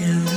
you.